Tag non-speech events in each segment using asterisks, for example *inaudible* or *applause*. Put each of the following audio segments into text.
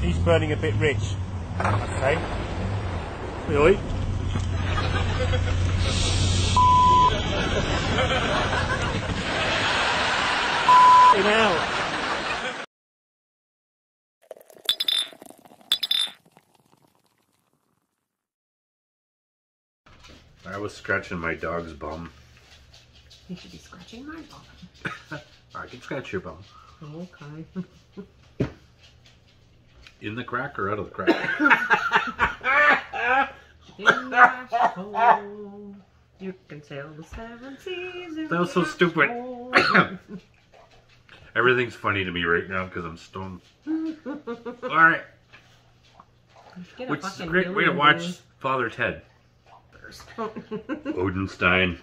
He's burning a bit rich. Okay. Really? Fucking hell. Was scratching my dog's bum. You should be scratching my bum. *laughs* I can scratch your bum. Okay. In the crack or out of the crack? *laughs* In my soul, you can sail the seven seas. That was so stupid. *coughs* Everything's funny to me right now because I'm stoned. *laughs* Alright. Get a Which is a great way to watch Father Ted. First. *laughs* Odenstein.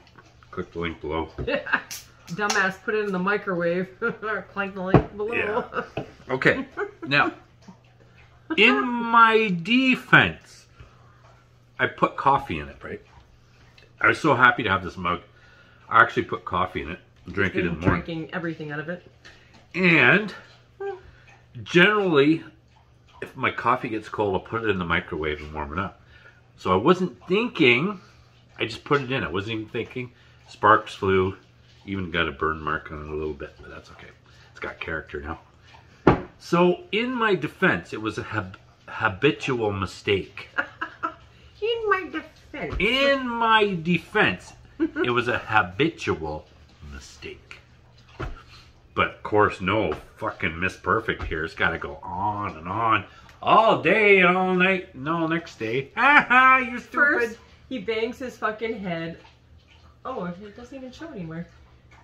Click the link below. Yeah. Dumbass put it in the microwave. *laughs* Clank the link below. Yeah. *laughs* Okay. Now, in my defense, I put coffee in it, right? I was so happy to have this mug. I actually put coffee in it. Drink it in the morning. drinking everything out of it. And generally, if my coffee gets cold, I'll put it in the microwave and warm it up. So I wasn't thinking, I just put it in. I wasn't even thinking. Sparks flew, even got a burn mark on it a little bit, but that's okay. It's got character now. So, in my defense, it was a hab- habitual mistake. *laughs* In my defense. In my defense, it was a habitual mistake. But of course, no fucking Miss Perfect here. It's got to go on and on all day and all night and all next day. *laughs* Ha ha, you stupid. First, he bangs his fucking head. Oh, it doesn't even show anywhere.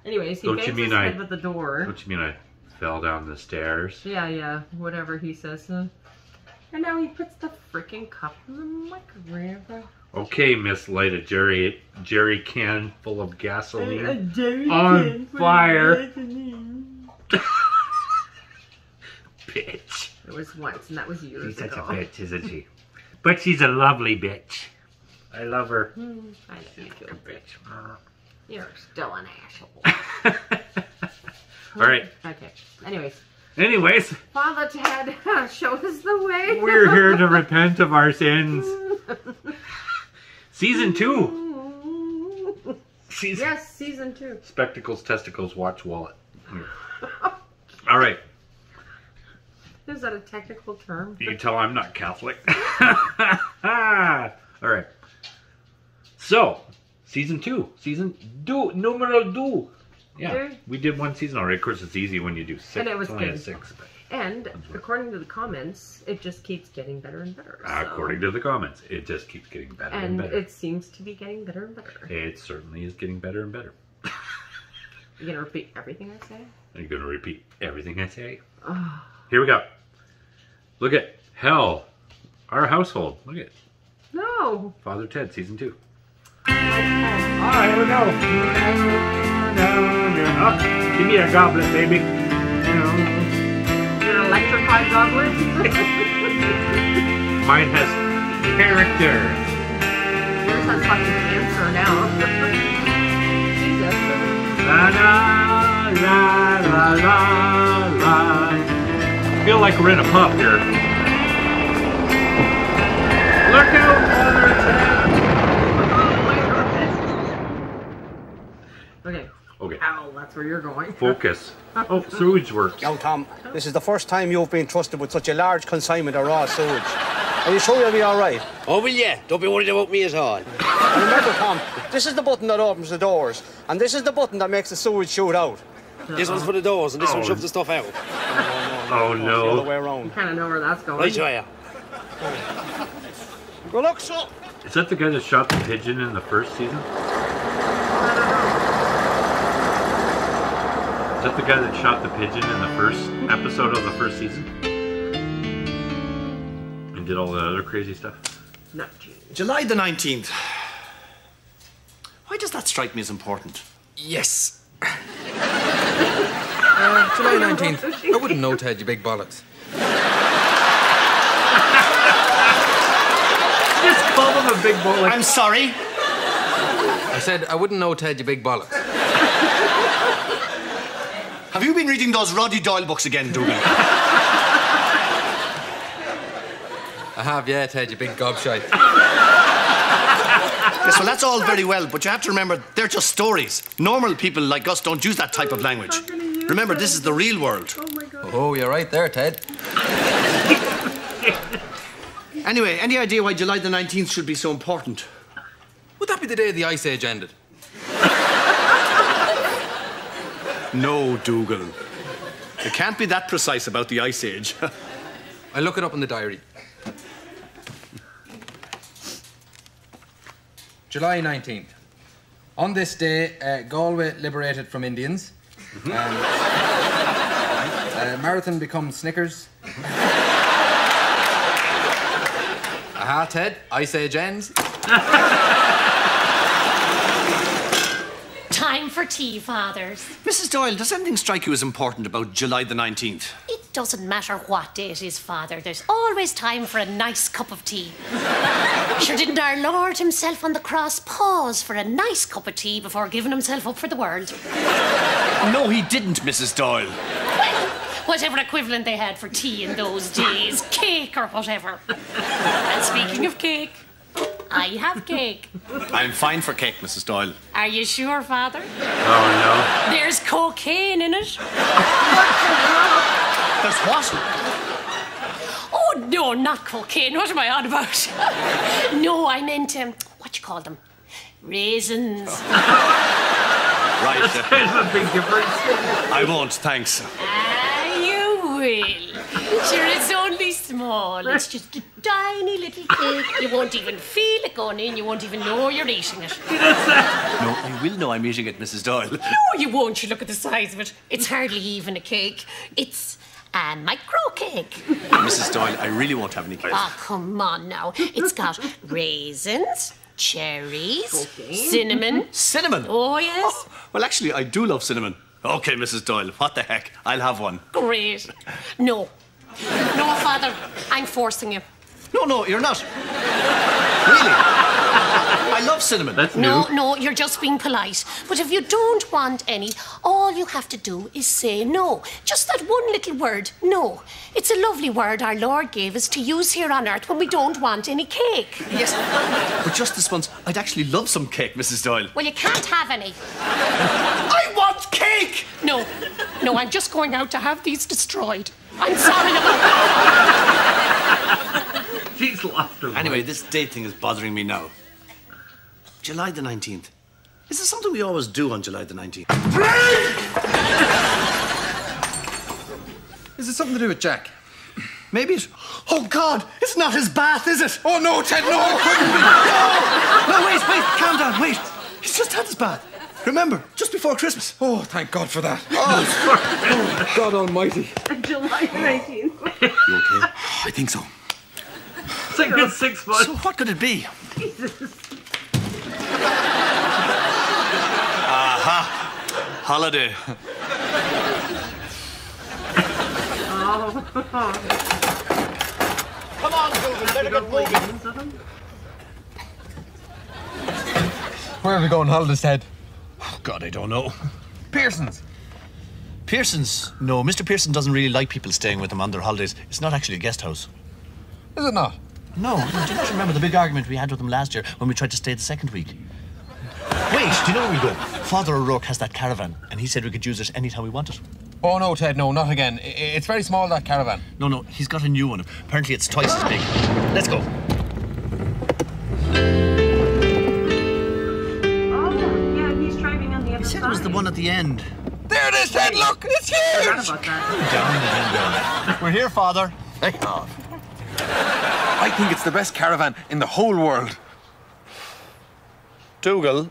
Anyways, he Don't you bangs mean his I- head with the door. What you mean I fell down the stairs? Yeah, yeah, whatever he says. Uh, and now he puts the freaking cup in the microwave. Okay, Miss Light a Jerry Jerry can full of gasoline Jerry on can fire. it. *laughs* Bitch. It was once, and that was years She's such a bitch, isn't she? But she's a lovely bitch. I love her. Hmm, I know you do. Bitch. You're still an asshole. *laughs* All right. Okay. Anyways, Anyways, Father Ted, *laughs* show us the way. we're here to repent of our sins. Season two. Season. yes, season two. Spectacles, testicles, watch, wallet. All right. Is that a technical term? You can tell I'm not Catholic. *laughs* All right. So, season two. Season do numero do. Yeah, Okay. we did one season already. Of course, it's easy when you do six. And it was good. six. And according to the comments, it just keeps getting better and better. so- according to the comments, it just keeps getting better and, better. and better. it seems to be getting better and better. It certainly is getting better and better. You gonna repeat everything I say? I'm going to repeat everything I say. Oh, Here we go. Look at hell, our household. Look at no. Father Ted season two. Oh, Ah, here we go. Oh, give me a goblet, baby. Your electrified goblet? *laughs* Mine has character. Yours has fucking cancer now. *laughs* Jesus. La la la la la la. I feel like we're in a pub here. Look out, Father Okay. Okay, Ow, that's where you're going. focus. *laughs* Oh, sewage works. Young Tom, this is the first time you've been trusted with such a large consignment of raw sewage. Are you sure you'll be all right? Oh, well, yeah. Don't be worried about me at all. And remember, Tom, this is the button that opens the doors, and this is the button that makes the sewage shoot out. This one's for the doors, and this one Oh. shoves the stuff out. Oh, Oh It's the other no. way around. kind of know where that's going. Right, yeah. Good luck, so. Is that the guy that shot the pigeon in the first season? Is that the guy that shot the pigeon in the first episode of the first season? And did all the other crazy stuff? No. July the 19th. Why does that strike me as important? Yes. *laughs* Uh, July 19th. I wouldn't know, Ted, you big bollocks. Just call him a big boy. I'm sorry. I said I wouldn't know, Ted, you big bollocks. *laughs* Have you been reading those Roddy Doyle books again, Dougal? *laughs* I have, yeah, Ted, you big gobshite. yes, well, that's all very well, but you have to remember they're just stories. Normal people like us don't use that type of language. Remember, this is the real world. Oh, you're right there, Ted. *laughs* Anyway, any idea why July the 19th should be so important? Would that be the day the Ice Age ended? *laughs* No, Dougal. It can't be that precise about the Ice Age. *laughs* I look it up in the diary. July 19th. On this day, uh, Galway liberated from Indians. Um, *laughs* uh, Marathon becomes Snickers. Aha, Ted. Ice Age ends. *laughs* Time for tea, fathers. Mrs. Doyle, does anything strike you as important about July the 19th? It doesn't matter what day it is, father. There's always time for a nice cup of tea. *laughs* sure, didn't our Lord himself on the cross pause for a nice cup of tea before giving himself up for the world? No, he didn't, Mrs. Doyle. Well, whatever equivalent they had for tea in those days, cake or whatever. and speaking of cake, I have cake. I'm fine for cake, Mrs. Doyle. Are you sure, father? Oh no. There's cocaine in it. There's what? Oh, no, not cocaine. What am I on about? no, I meant, um, what you call them? Raisins. Right. uh, no. There's a big difference. I won't, thanks. Ah, you will. Sure, it's only small. It's just a tiny little cake. You won't even feel it going in. You won't even know you're eating it. No, I will know I'm eating it, Mrs. Doyle. No, you won't. You look at the size of it. It's hardly even a cake. It's a micro cake. Mrs. Doyle, I really won't have any cake. Oh, come on now. It's got raisins, cherries, cinnamon. Mm-hmm. Cinnamon? Oh, yes. Well, actually, I do love cinnamon. Okay, Mrs. Doyle, what the heck? I'll have one. Great. No. No, Father, I'm forcing you. No, no, you're not. Really? I love cinnamon. That's No, new. no, you're just being polite. But if you don't want any, all you have to do is say no. Just that one little word, no. It's a lovely word our Lord gave us to use here on earth when we don't want any cake. Yes, but just this once, I'd actually love some cake, Mrs. Doyle. Well, you can't have any. I want cake! No, no, I'm just going out to have these destroyed. I'm sorry about that. She's lost her Anyway, this date thing is bothering me now. July the 19th. Is this something we always do on July the 19th? Is it something to do with Jack? Maybe it's... Oh, God! It's not his bath, is it? Oh, no, Ted, no, it couldn't be. No, wait, wait, calm down, wait. He's just had his bath. Remember, just before Christmas. Oh, thank God for that. Oh, oh God almighty. July 19th. You okay? Oh, I think so. It's a good six months. So, what could it be? Aha! Holiday. Come on, Dougal, better get moving. Where are we going holidays, Ted? Oh, God, I don't know. Pearson's. Pearson's? No, Mr. Pearson doesn't really like people staying with him on their holidays. It's not actually a guest house. Is it not? No, do you not remember the big argument we had with him last year when we tried to stay the second week? Wait, do you know where we go? Father O'Rourke has that caravan, and he said we could use it anytime we wanted. Oh, no, Ted, no, not again. It's very small, that caravan. No, no, he's got a new one. Apparently, it's twice as big. Let's go. Oh, yeah, he's driving on the other He said side. it was the one at the end. There it is, Ted, look, it's Forgot huge. about that. We're here, Father. I have. I think it's the best caravan in the whole world. Dougal,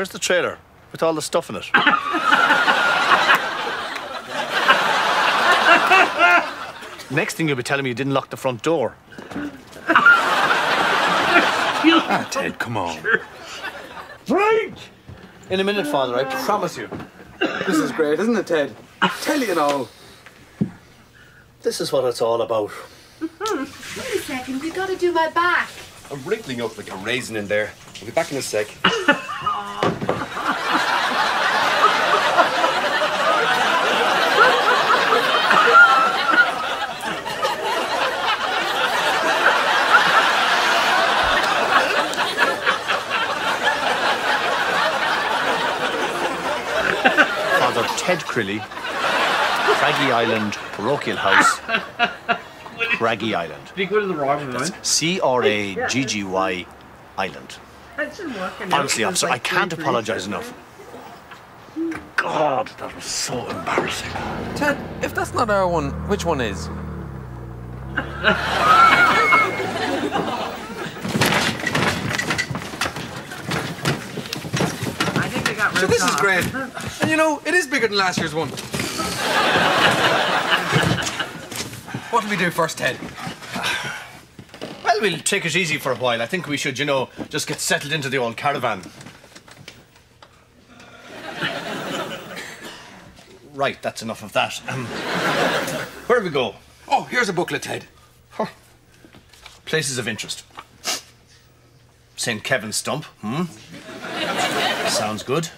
where's the trailer with all the stuff in it? *laughs* Next thing you'll be telling me you didn't lock the front door. *laughs* Ah, Ted, come on. Frank! In a minute, Father, I promise you. This is great, isn't it, Ted? Tell you it all. This is what it's all about. Wait a second, you gotta do my back. I'm wrinkling up like a raisin in there. I'll be back in a sec. *laughs* Father Ted Crilly, Craggy Island Parochial House, Craggy Island. Did you go to the wrong one? C R A G G Y Island. That should work. and Honestly, it was officer, I can't apologise enough. God, that was so embarrassing. Ted, if that's not our one, which one is? *laughs* I think they got So this is great. And you know, it is bigger than last year's one. what do we do first, Ted? Well, we'll take it easy for a while. I think we should, you know, just get settled into the old caravan. Right, that's enough of that. Um, where do we go? Oh, here's a booklet, Ted. Places of interest. St. Kevin's Stump. Hmm? Sounds good.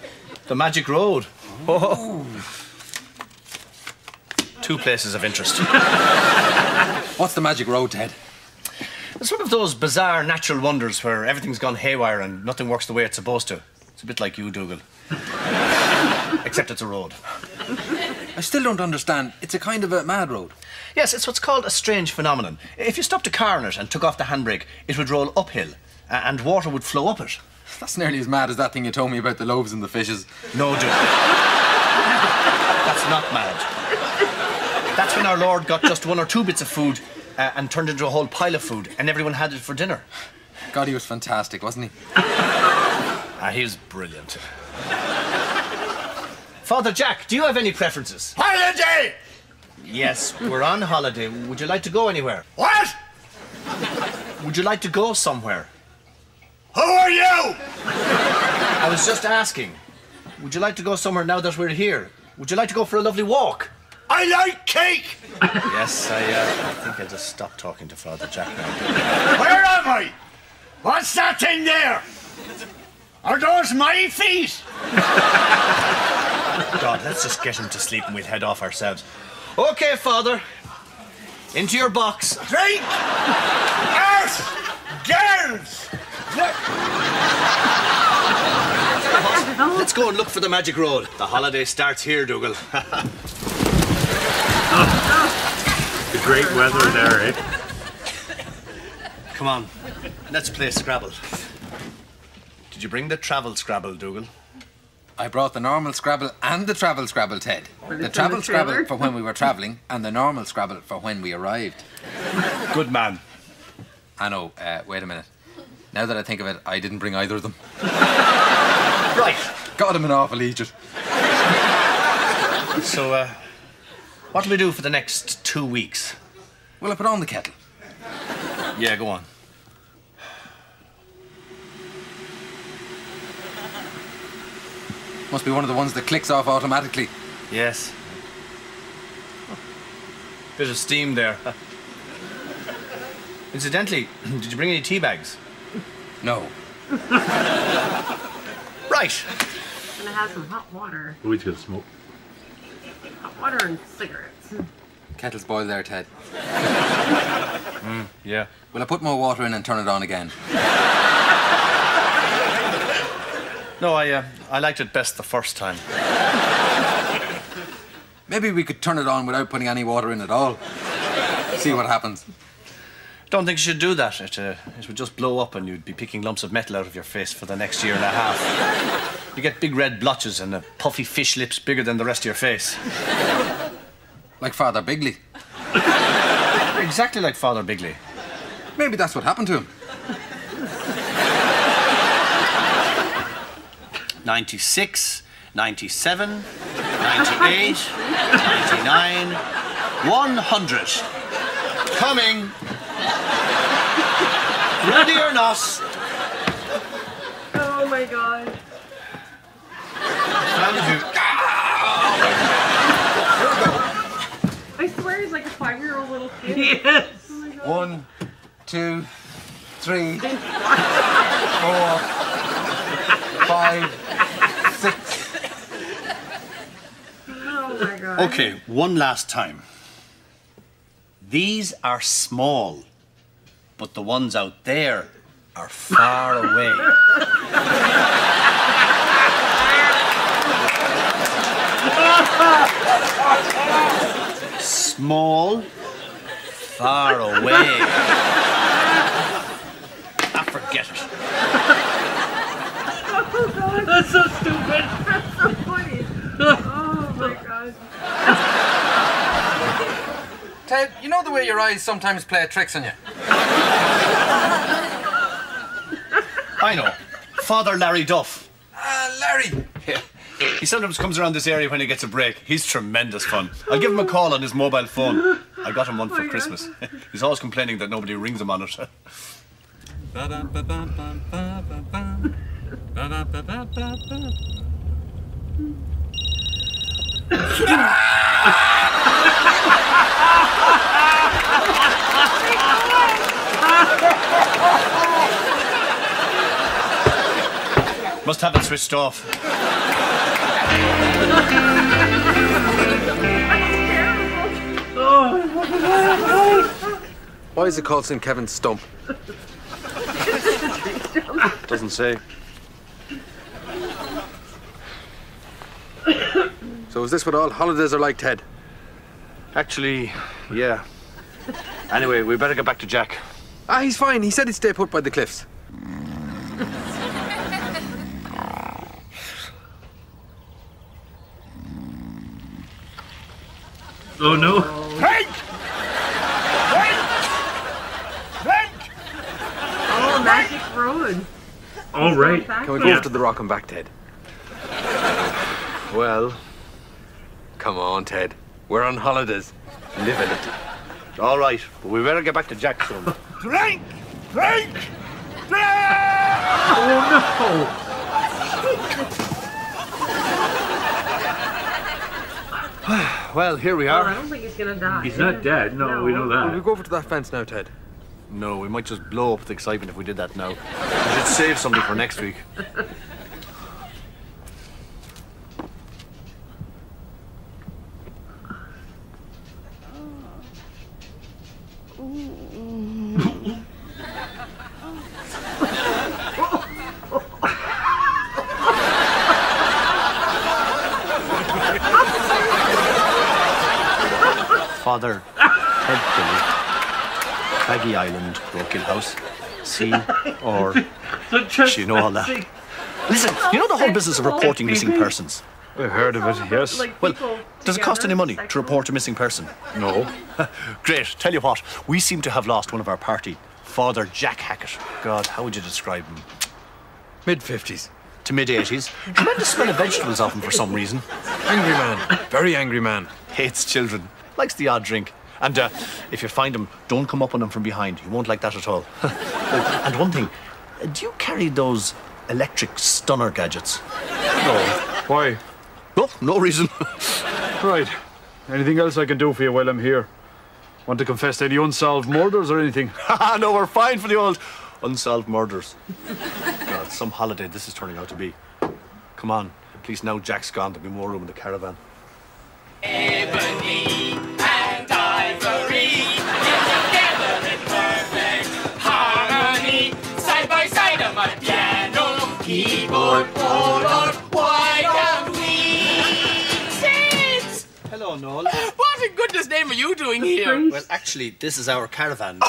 The Magic Road. Oh. Two places of interest. *laughs* What's the magic road, Ted? It's one of those bizarre natural wonders where everything's gone haywire and nothing works the way it's supposed to. It's a bit like you, Dougal. *laughs* Except it's a road. I still don't understand. It's a kind of a mad road. Yes, it's what's called a strange phenomenon. If you stopped a car on it and took off the handbrake, it would roll uphill and water would flow up it. *laughs* That's nearly as mad as that thing you told me about the loaves and the fishes. No, Dougal. That's not mad. That's when our Lord got just one or two bits of food uh, and turned into a whole pile of food, and everyone had it for dinner. God, he was fantastic, wasn't he? Ah, he was brilliant. Father Jack, do you have any preferences? Holiday! Yes, we're on holiday. Would you like to go anywhere? What? Would you like to go somewhere? Who are you? I was just asking. Would you like to go somewhere now that we're here? Would you like to go for a lovely walk? I like cake. Yes, I, uh, I think I'll just stop talking to Father Jack now. Where am I? What's that thing there? Are those my feet? God, let's just get him to sleep and we'll head off ourselves. Okay, Father. Into your box. Drink! Earth! Girls! Let's go and look for the magic road. The holiday starts here, Dougal. *laughs* The great weather there, eh? Come on, let's play Scrabble. Did you bring the travel Scrabble, Dougal? I brought the normal Scrabble and the travel Scrabble, Ted. But The travel the Scrabble for when we were travelling, and the normal Scrabble for when we arrived. Good man. I know, uh, wait a minute. Now that I think of it, I didn't bring either of them. *laughs* Right. Got I'm an awful idiot. So, uh, what do we do for the next two weeks? Well, I put on the kettle. Yeah, go on. Must be one of the ones that clicks off automatically. Yes. Bit of steam there. *laughs* Incidentally, *clears throat* did you bring any tea bags? No. *laughs* Right. gonna have some hot water. Louis gonna smoke. Hot water and cigarettes. Kettle's boiled there, Ted. *laughs* Yeah. Will I put more water in and turn it on again? No, I, uh, I liked it best the first time. Maybe we could turn it on without putting any water in at all. See what happens. Don't think you should do that. It, uh, it would just blow up and you'd be picking lumps of metal out of your face for the next year and a half. You get big red blotches and uh, puffy fish lips bigger than the rest of your face. Like Father Bigley. Exactly like Father Bigley. Maybe that's what happened to him. 96, 97, 98, 99, 100. Coming. Ready or not. Oh my god. I swear he's like a five-year-old little kid. Yes. Oh my god. One, two, three, four, five, six. Oh my god. Okay, one last time. These are small, but the ones out there are far away. Small, far away. Ah, forget it. That's so stupid. That's so funny. Oh my god. Ted, you know the way your eyes sometimes play tricks on you? I know. Father Larry Duff. Ah, Larry. Yeah. He sometimes comes around this area when he gets a break. He's tremendous fun. I'll give him a call on his mobile phone. I got him one for Christmas. *laughs* He's always complaining that nobody rings him on it. Must *laughs* *laughs* have it switched off. Why is it called St. Kevin's Stump? Doesn't say. So is this what all holidays are like, Ted? Actually, yeah. Anyway, we better get back to Jack. Ah, he's fine. He said he'd stay put by the cliffs. Oh no! Frank! Frank! Frank! Oh, Magic Road. All right. Can we go Yeah. over to the rock and back, Ted? Well, come on, Ted. We're on holidays. Live in it. All right, but we better get back to Jackson. drink! Drink! Drink! Oh Frank! Well, here we Oh, I don't think he's gonna die. He's not dead. No, we know Will we go over to that fence now, Ted? No, we might just blow up the excitement if we did that now. We should save something for next week. *laughs* Father Ted Crilly, Craggy Island, Parochial House. See *laughs* or you know all that. Listen, you know the whole business of reporting missing persons. I've heard of it, yes. Well, does it cost any money to report a missing person? No. *laughs* Great. Tell you what, we seem to have lost one of our party, Father Jack Hackett. God, how would you describe him? Mid 50s. To mid 80s. Tremendous smell of vegetables off him for some reason. Angry man. Very angry man. Hates children. Likes the odd drink. And uh, if you find him, don't come up on him from behind. He won't like that at all. *laughs* oh, and one thing, uh, do you carry those electric stunner gadgets? No. Why? No, no reason. *laughs* Right. Anything else I can do for you while I'm here? Want to confess to any unsolved murders or anything? *laughs* no, we're fine for the old unsolved murders. God, some holiday this is turning out to be. Come on. At least now Jack's gone, there'll be more room in the caravan. Ebony keyboard, oh Lord, why can't we sit? Hello, Noel. What in goodness name are you doing here? Well, actually, this is our caravan.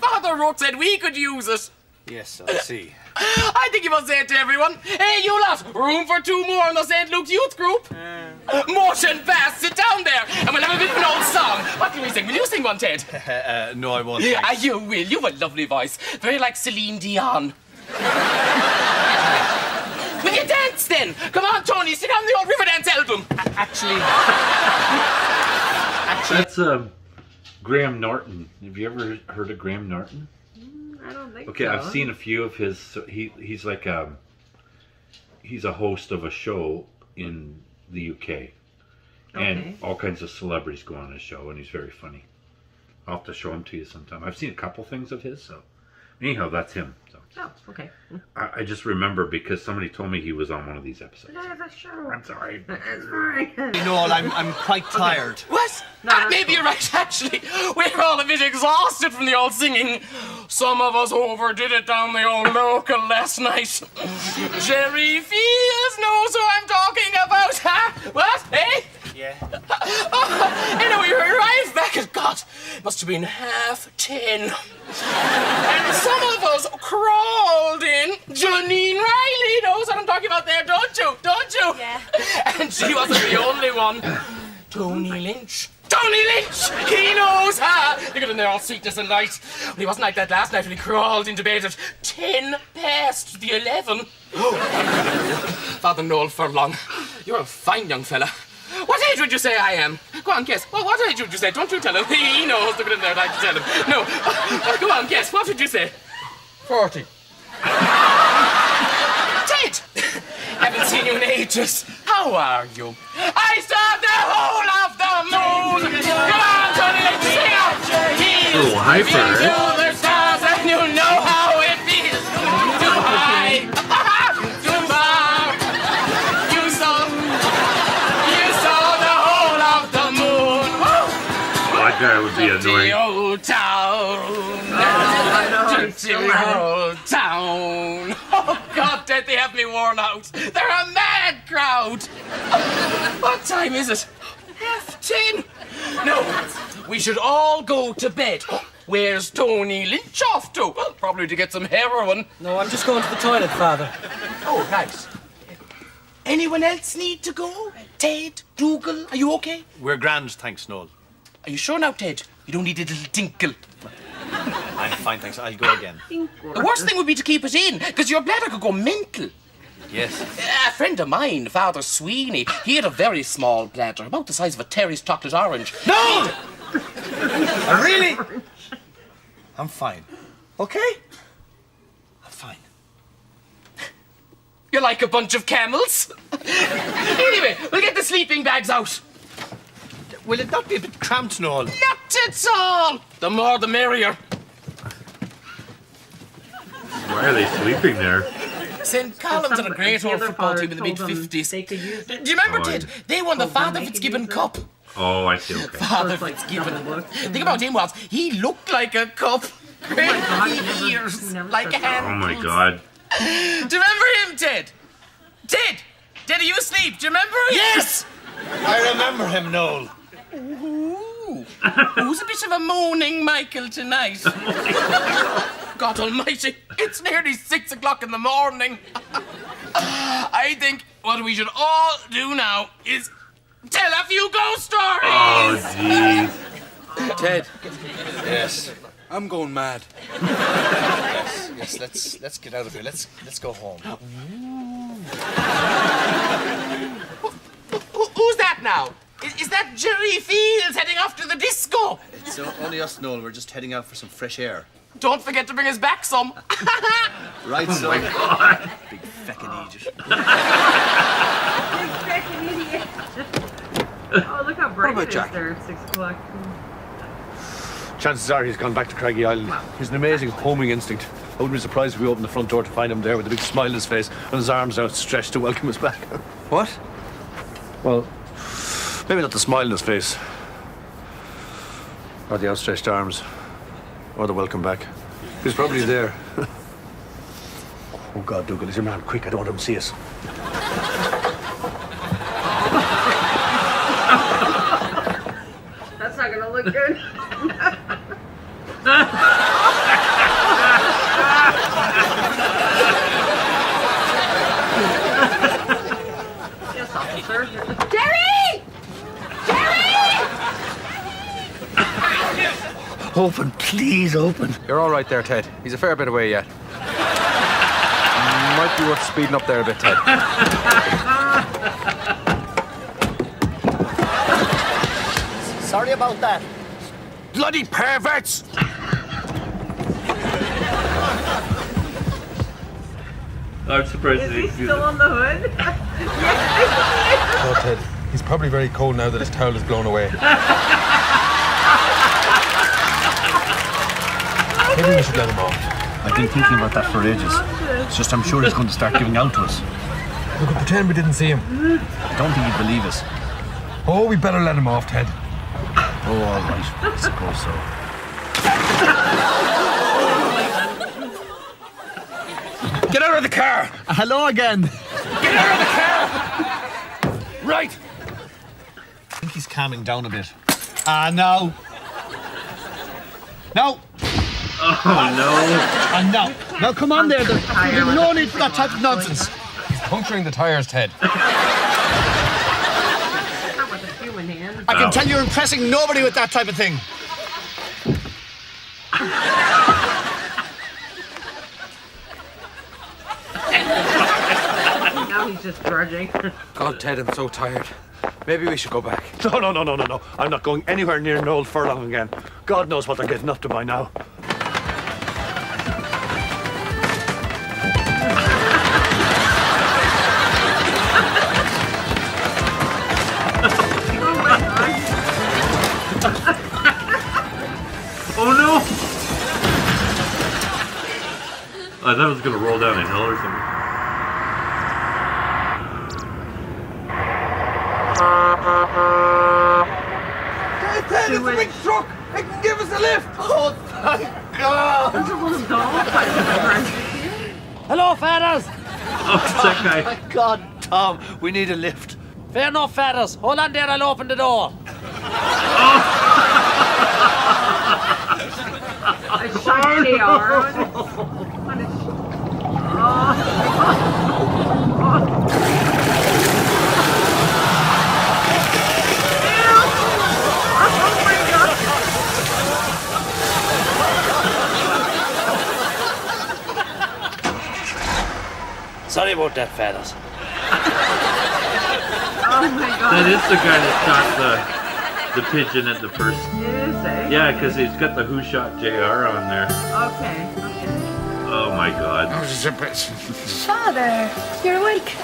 Father Rook said we could use it. yes, I see. I think you must say it to everyone. Hey, you lot, room for two more in the St. Luke's youth group. Motion fast, sit down there, and we'll have a bit of an old song. What can we sing? Will you sing one, Ted? *laughs* Uh, no, I won't. Yeah, thanks. you will. You have a lovely voice. Very like Celine Dion. Will you dance then? Come on, Tony, sit on the old Riverdance album. Actually, *laughs* actually. That's um, Graham Norton. Have you ever heard of Graham Norton? I don't think Okay, so. I've seen a few of his. So he he's like um, he's a host of a show in the UK, Okay. and all kinds of celebrities go on his show, and he's very funny. I'll have to show him to you sometime. I've seen a couple things of his, so Anyhow, that's him. So Oh, okay. I, I just remember because somebody told me he was on one of these episodes. I'm sorry. *laughs* It's fine. You know, I'm, I'm quite tired. What? Ah, maybe you're right, actually. We're all a bit exhausted from the old singing. Some of us overdid it down the old local last night. Jerry Fields knows who I'm talking about, huh? *laughs* What? Hey? Yeah. *laughs* anyway, we arrived back at God. Must have been half ten. And some of us crawled in. Janine Riley knows what I'm talking about there, don't you? Don't you? Yeah. And she wasn't the only one. Tony Lynch. Tony Lynch! He knows her! They got in there all sweetness and light. But he wasn't like that last night when he crawled into bed at ten past the eleven. *gasps* Father Noel Furlong, you're a fine young fella. What age would you say I am? Go on, guess. Well, what age would you say? Don't you tell him. *laughs* He knows. Look at him there. I'd like to tell him. No. *laughs* Go on, guess. What would you say? Forty. Ted! *laughs* Haven't seen you in ages. How are you? I saw the whole of the moon! Come on, Tony, let's sing out! Little hyper. Woo! That guy would be The old town. Dirty old town. Oh, God, Dad, they have me worn out. They're a mad crowd. What time is it? Half ten. No, we should all go to bed. Where's Tony Lynch off to? Probably to get some heroin. No, I'm just going to the toilet, Father. Oh, nice. Anyone else need to go? Ted, Dougal, are you okay? We're grand, thanks, Noel. Are you sure now, Ted? You don't need a little tinkle. I'm fine, thanks. I'll go again. The worst thing would be to keep it in, because your bladder could go mental. Yes. Ah, a friend of mine, Father Sweeney, he had a very small bladder, about the size of a Terry's chocolate orange. No! really? I'm fine. Okay? I'm fine. You're like a bunch of camels. anyway, we'll get the sleeping bags out. Will it not be a bit cramped, Noel? Not at all. The more the merrier. Why are they sleeping there? St. Columb's had a great old football team in the mid told them 50s. They could use it. Do you remember, Oh, Ted? They won the Father Fitzgibbon. Cup. Oh, I see. Okay. Father Looks like Fitzgibbon. some book. The thing about him was, he looked like a cup. Oh great God, big never- ears, never like said that. Oh my. God. Do you remember him, Ted? Ted! Ted, are you asleep? Do you remember him? Yes! I remember him, Noel. Ooh. Who's a bit of a moaning Michael tonight? *laughs* God almighty, it's nearly six o'clock in the morning. Ah, I think what we should all do now is tell a few ghost stories. Oh, jeez. Ted, Yes. I'm going mad. Yes, yes, let's let's get out of here. Let's let's go home. Who- who's that now? Is, is that Jerry Fields heading off to the disco? It's only us, Noel. We're just heading out for some fresh air. Don't forget to bring us back some. *laughs* Right, oh so. my God. *laughs* Big feckin' idiot. Oh, look how bright about it is Jack? there at 6 o'clock. Chances are he's gone back to Craggy Island. He's an amazing homing instinct. I wouldn't be surprised if we opened the front door to find him there with a big smile on his face and his arms outstretched to welcome us back. What? Well, maybe not the smile on his face, or the outstretched arms, or the welcome back. He's probably there. *laughs* oh God, Dougal, is your man quick? I don't want him to see us. That's not gonna look good. yes, officer. Jerry! Open, please, open. You're all right there, Ted. He's a fair bit away yet. Might be worth speeding up there a bit, Ted. Sorry about that. Bloody perverts! I'm surprised Is they he didn't do still on the hood? *laughs* Oh, Ted. He's probably very cold now that his towel is blown away. *laughs* Maybe we should let him off. I've been thinking about that for ages. It's just I'm sure he's going to start giving out to us. We could pretend we didn't see him. I don't think he'd believe us. Oh, we better let him off, Ted. Oh, all right. I suppose so. Get out of the car! Hello again. Get out of the car! Right! I think he's calming down a bit. Ah, no. No. Oh no. Ah, no. Now come on there. There's there's no need for that type of nonsense. He's puncturing the tires, Ted. Not with a human hand. I can tell you're impressing nobody with that type of thing. now he's just grudging. God, Ted, I'm so tired. Maybe we should go back. No, no, no, no, no, no. I'm not going anywhere near Noel Furlong again. God knows what they're getting up to by now. I thought it was gonna roll down a hill or something. Hey, Ted, it's a big truck! It can give us a lift! Oh, thank God. There's a little dog fighting Hello, fellas. Oh, it's that guy. *laughs* My God, Tom, we need a lift. Fair enough, fellas. Hold on there, I'll open the door. I shot JR. What a *laughs* Sorry about that, fellas. Oh my god. That is the guy that shot the the pigeon at the first. Is it? Yeah, because he's got the Who Shot JR on there. Okay. okay. Oh my god. Father, you're awake.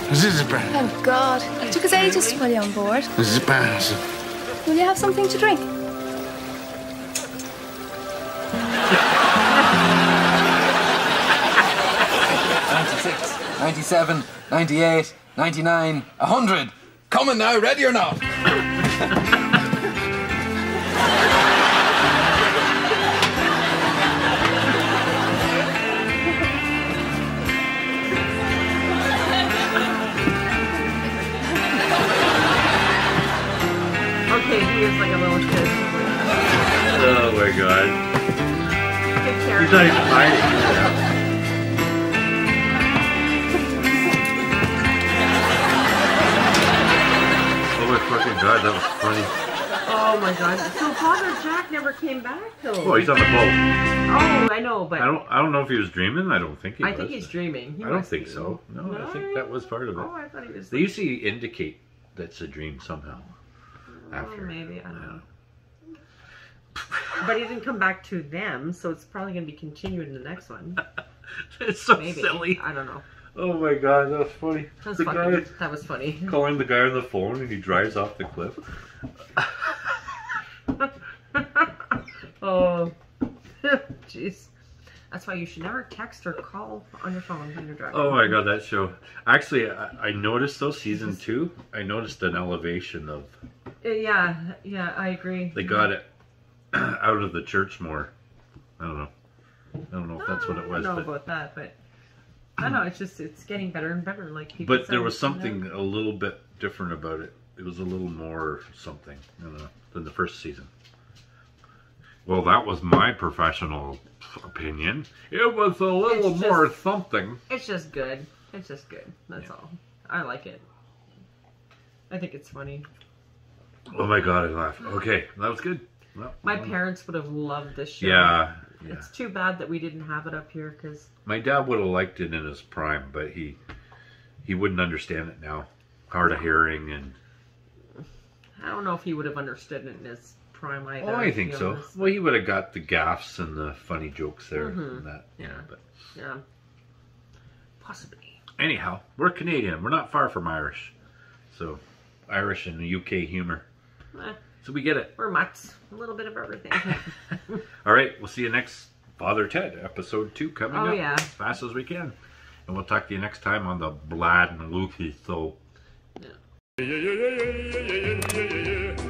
Thank oh, God. It took us ages to pull you on board. Will you have something to drink? 96, 97, 98, 99, 100. Coming now, ready or not? *laughs* Okay, is like a little kid. Oh my god. Good He's not even hiding. Oh my fucking god, that was funny. Oh my god. So Father Jack never came back though. Oh, he's on the boat. Oh, I know, but I don't. I don't know if he was dreaming. I don't think he I was. think he's dreaming. He I don't think be. so. No, I think that was part of it. Oh, I thought he was. They usually indicate that's a dream somehow. After. maybe I don't know. *laughs* But he didn't come back to them, so it's probably going to be continued in the next one. *laughs* it's so Maybe. silly. I don't know. Oh my god, that was funny. That was the funny. guy That was funny. *laughs* calling the guy on the phone and he drives off the cliff. oh, jeez. That's why you should never text or call on your phone when you're driving. Oh my god, that show. Actually, I, I noticed though, season two, I noticed an elevation of. Uh, Yeah, yeah, I agree. They got it *clears throat* out of the church more. I don't know. I don't know if that's what it I was, don't know but about that, but I don't know. It's just it's getting better and better. Like people. but there was something a little bit different about it. It was a little more something, I don't know, than the first season. Well, that was my professional opinion. It was a little It's more something. It's just good. It's just good. That's all. I like it. I think it's funny. Oh my god, I laughed. Okay, that was good. Well, My parents would have loved this show. Yeah, yeah. It's too bad that we didn't have it up here because My dad would have liked it in his prime, but he he wouldn't understand it now. Hard of hearing and I don't know if he would have understood it in his prime either. oh, I think so. honest. Well, he would have got the gaffs and the funny jokes there Mhm. and that. Yeah. But Yeah. Possibly. anyhow, we're Canadian. We're not far from Irish, so Irish and UK humor. Uh, so we get it. We're mutts. A little bit of everything. *laughs* All right. We'll see you next Father Ted, episode two, coming oh, up yeah. as fast as we can. And we'll talk to you next time on the Brad and Lucy Show. Yeah.